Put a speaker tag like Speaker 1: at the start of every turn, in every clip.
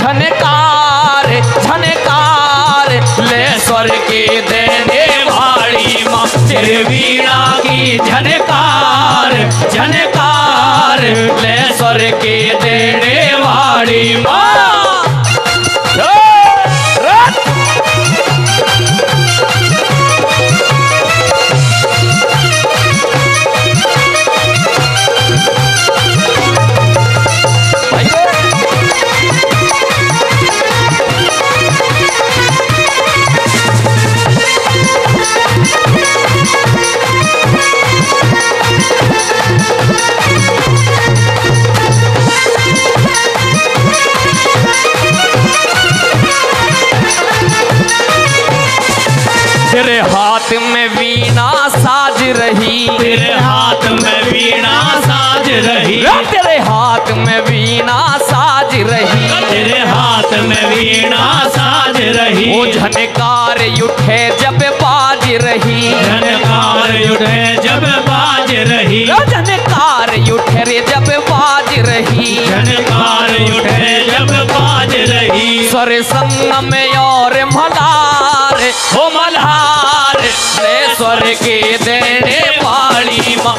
Speaker 1: झनकार झनकार ले स्वर के देने तेरे हाथ में वीणा साज रही।
Speaker 2: तेरे हाथ में वीणा साज रही।
Speaker 1: तेरे हाथ में वीणा साज रही।
Speaker 2: तेरे हाथ में वीणा साज रही।
Speaker 1: वो झनकार उठे जब बाज रही।
Speaker 2: झनकार उठे जब बाज रही।
Speaker 1: झनकार उठे रे जब बाज रही।
Speaker 2: झनकार उठे जब बाज रही।
Speaker 1: सर संग में और मल्हार हो मल्हार स्वर के देने वाली माँ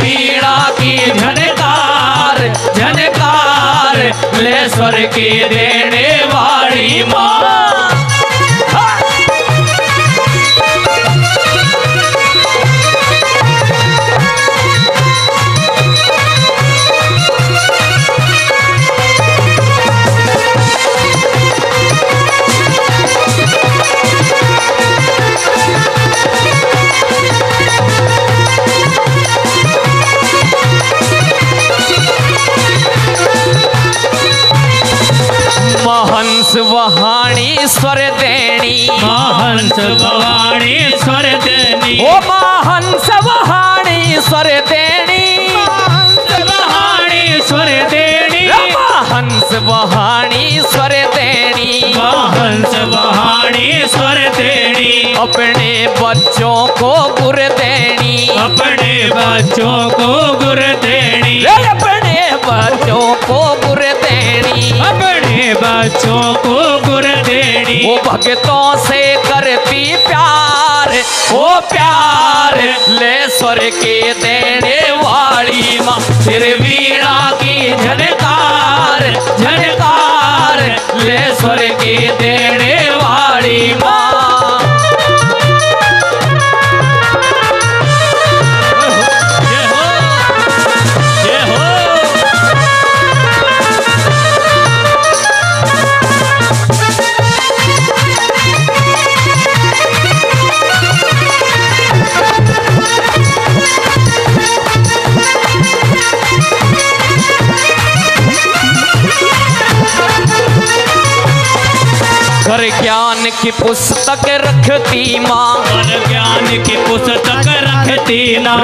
Speaker 1: वीणा की झनकार झनकार ले स्वर के देने वाली माँ।
Speaker 2: भवानी स्वर देनी।
Speaker 1: ओ वहाणी स्वर
Speaker 2: स्वर देनी।
Speaker 1: वहाणी स्वर
Speaker 2: स्वर देनी।
Speaker 1: अपने बच्चों को गुर देनी।
Speaker 2: अपने बच्चों को गुर देनी।
Speaker 1: अपने बच्चों को गुर देनी।
Speaker 2: अपने बच्चों को
Speaker 1: वो भगतों से करती प्यार, वो प्यार ले स्वर के देने वाली माँ। फिर वीणा की झनकार झनकार ले स्वर के देने घर ज्ञान की पुस्तक रखती माँ।
Speaker 2: घर ज्ञान की पुस्तक रखती ना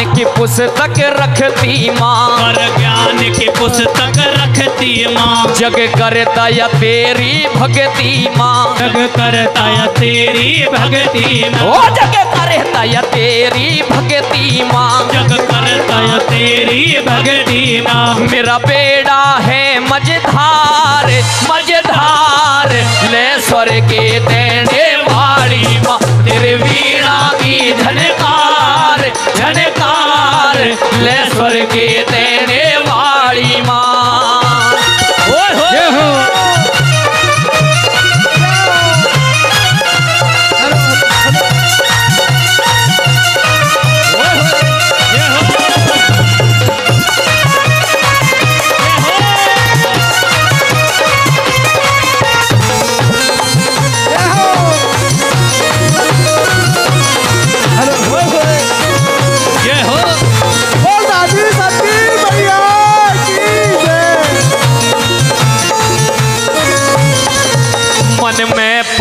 Speaker 1: ज्ञान की पुस्तक रखती माँ।
Speaker 2: और ज्ञान की पुस्तक रखती माँ।
Speaker 1: जग करता या तेरी भक्ति माँ।
Speaker 2: जग करता या तेरी भक्ति
Speaker 1: ओ
Speaker 2: माँ
Speaker 1: जग करता या तेरी भक्ति माँ।
Speaker 2: जग करता या तेरी भक्ति माँ।
Speaker 1: मेरा बेड़ा है मझधार मझधार। ले स्वर के देने वाली माँ तेरे वीणा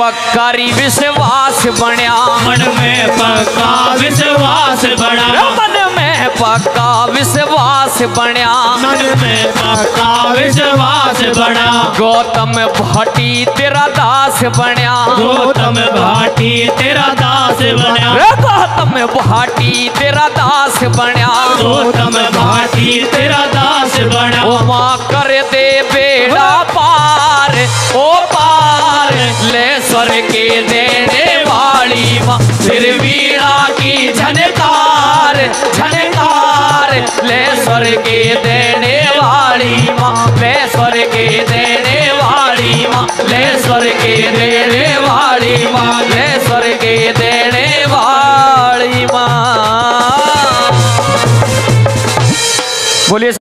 Speaker 1: पक्कारी विश्वास बनया
Speaker 2: मन में पक्का विश्वास बड़ा
Speaker 1: मन में पक्का विश्वास बनया
Speaker 2: मन में पक्का विश्वास बड़ा
Speaker 1: गौतम भाटी तेरा दास बनया
Speaker 2: गौतम भाटी तेरा दास बना
Speaker 1: रे गौतम भाटी तेरा दास बनया
Speaker 2: गौतम
Speaker 1: झनकार ले स्वर्गे देने वाली माँ, ले स्वर्गे देने वाली माँ, ले स्वर्ग देने वाली माँ, ले स्वर्गे देने वाली माँ। बोलिए